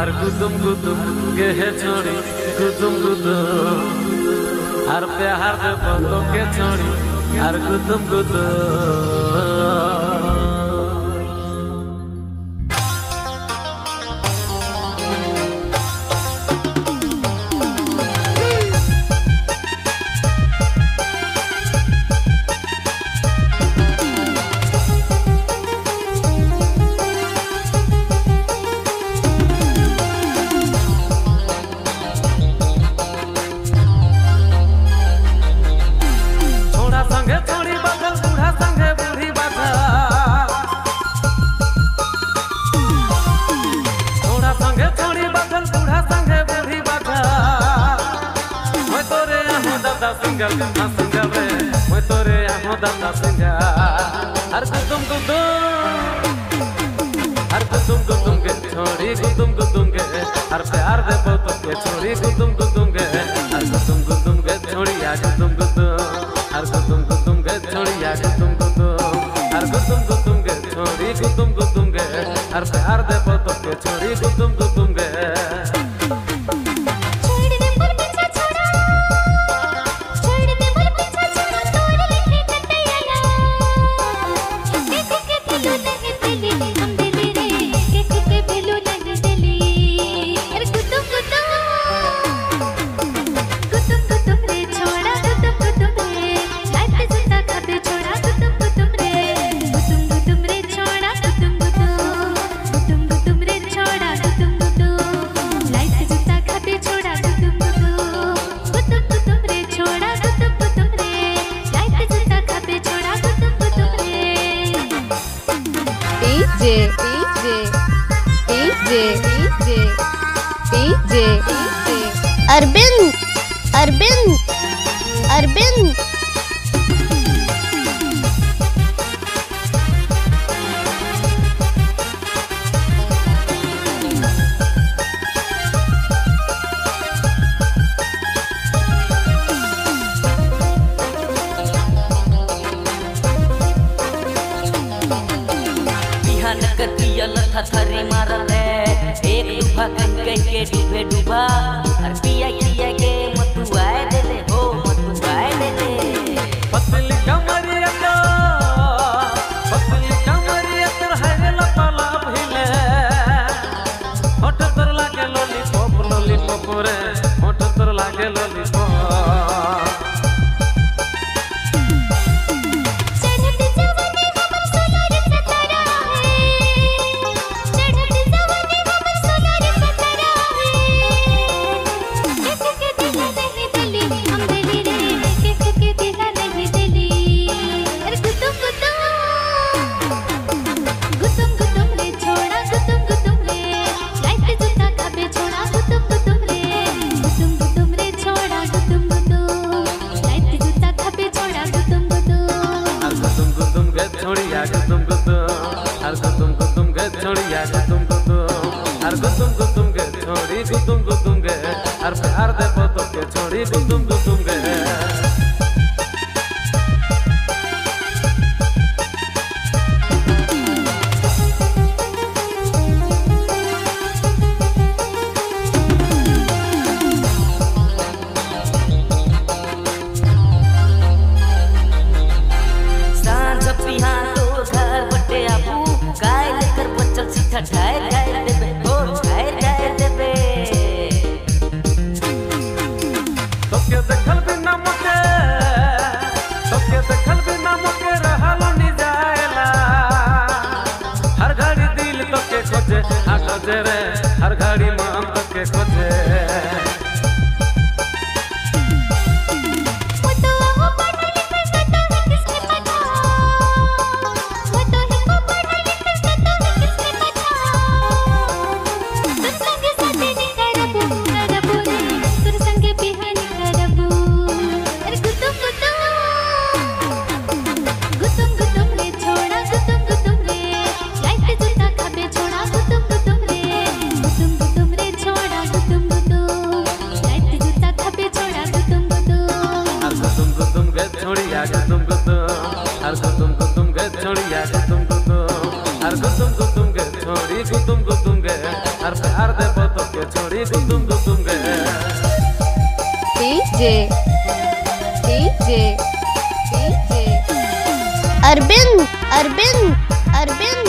আর গুদুম গুদুম গেহে ছড়ি গুদুম গুদুম। আর পেহার তোকে ছড়ি আর গুদুম গুদুম। सिंगल हाँ सिंगल रे मैं तोरे आहो दादा सिंगल हर गुदुम गुदुम हर गुदुम गुदुम के छोड़ी गुदुम गुदुम के हर प्यार दे तो के छोड़ी गुदुम गुदुम के हर गुदुम गुदुम के छोड़ी आ गुदुम गुदुम हर गुदुम गुदुम के छोड़ी आ गुदुम गुदुम हर गुदुम गुदुम के छोड़ी गुदुम गुदुम के हर प्यार दे तो के छोड़ी गुदुम गुदुम DJ, DJ, DJ, DJ, DJ, DJ. Arvind Arvind Arvind लथा मारल है एक डूबा कहीं कहीं के डूबे डूबा और पिया गुदुम को छोड़िया तो हर हर को तुम गे छोड़िया गुदुम तो हर गुदुम तुम गे छोड़ी सुतुम को तुम गे हर प्यार दे तो के छोड़ी गुदुम गुदुम गे साँझ ঠায় ঠায় দেবে ও ঠায় ঠায় দেবে তোকে দেখল বিনা মোকে তোকে দেখল বিনা মোকে রহল নি যায়লা হর ঘড়ি দিল তোকে খোঁজে আ খোঁজে রে, হর ঘড়ি মাম তোকে খোঁজে। गुदुम गुदुम गे छोड़ी गुदुम गुदुम गे हर प्यार दे तो के छोड़ी गुदुम गुदुम गे। DJ DJ DJ. Arvind Arvind Arvind